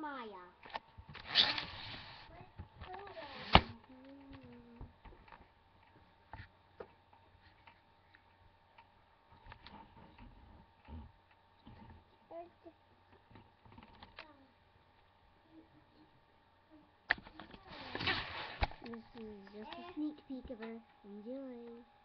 Maya. This is just a sneak peek of her. Enjoy.